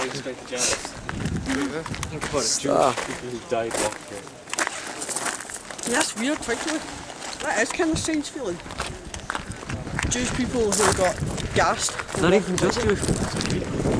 going straight to jail. Think about it. Stop. Jewish people died walking here. Yeah, that's weird, actually. That is kind of strange feeling. Jewish people who got gassed. Not even just Jewish.